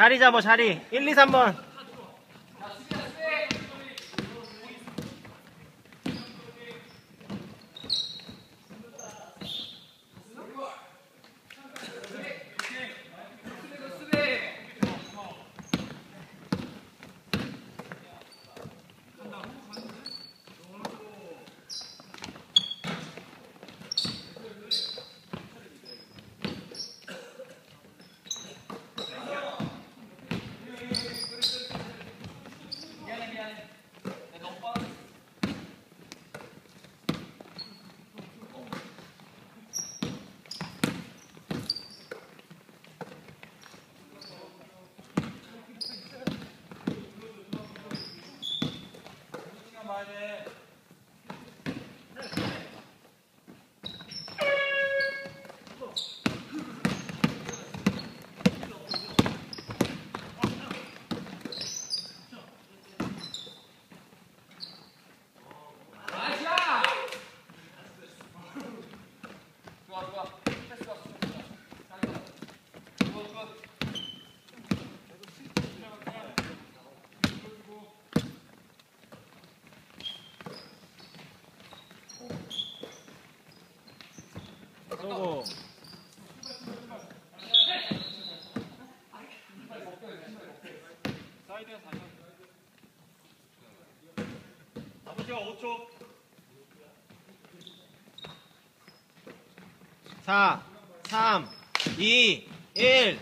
자리 잡아 자리. 1, 2, 3번 아버지가 5초. 4 3 2 1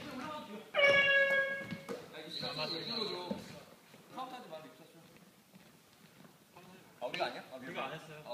아 우리가 아니야? 아, 우리가 안 했어요. 아,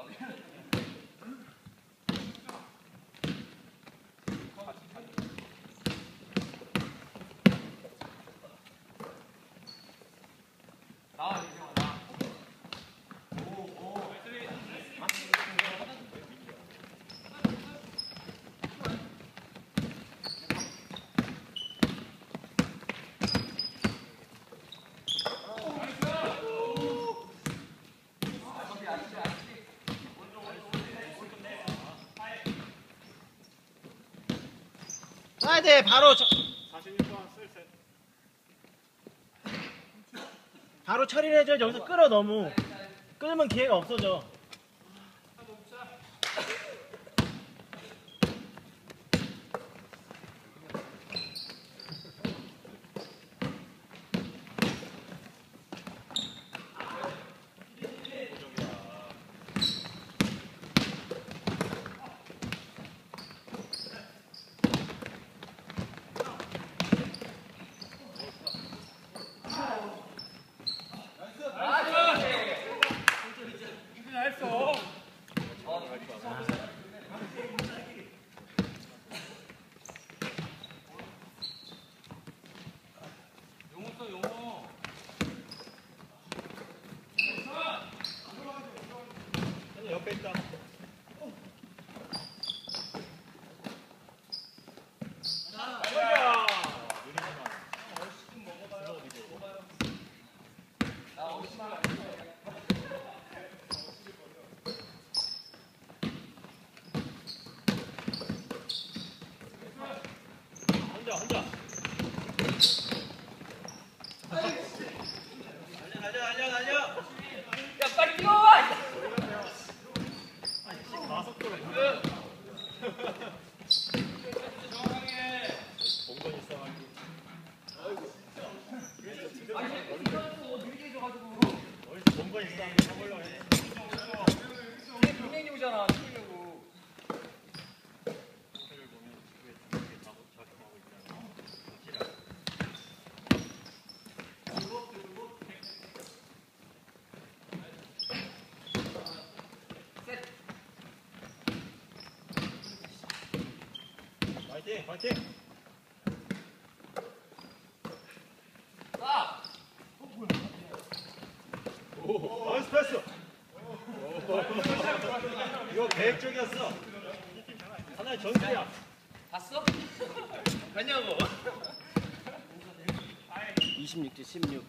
돼 바로 저, 41번 쓸셋. 바로 처리를 해줘 여기서 끌어 너무 끌면 기회가 없어져 옆에 있다. 아이고야. 느리구나. 혼자 혼자. 달려 달려 달려 달려. 야 빨리 뛰어와. 가속도로. 공간 있어가지고. 어디서 공간 있어? 잡으려고 해. 뒤에 분명히 오잖아. 뛰려고. 책을 보면 그게 이렇게 작업 작업하고 있잖아. 확실하게. 파이팅 파이팅. 아. 오 나이스 패스. 이거 계획적이었어. 하나의 전술이야. 봤어? 봤냐고. 26대 16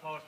파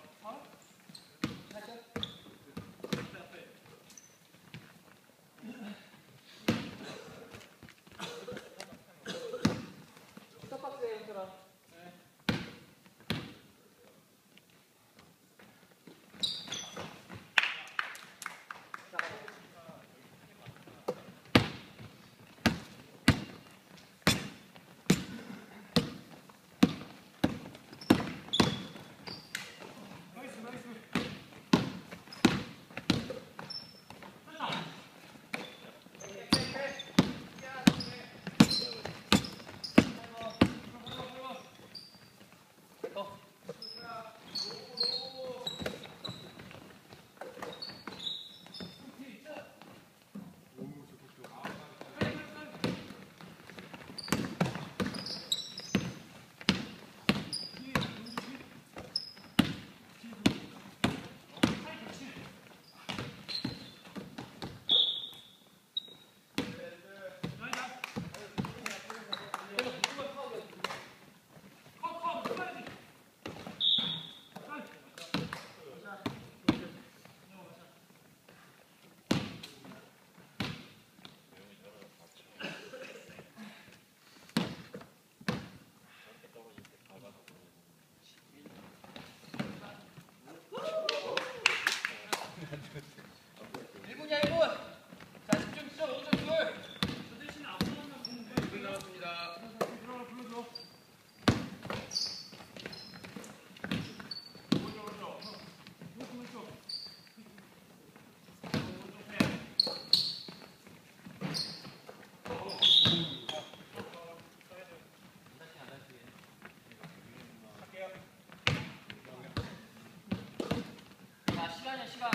시간이야, 시간.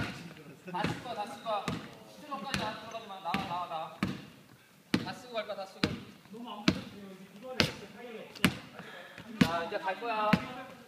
다 쓸 거야, 다 쓸 거야. 스트로까지 안 들어가지 마. 나와, 나와, 나와. 다 쓰고 갈 거야, 다 쓰고. 자, 이제 갈 거야. 자, 파울 없이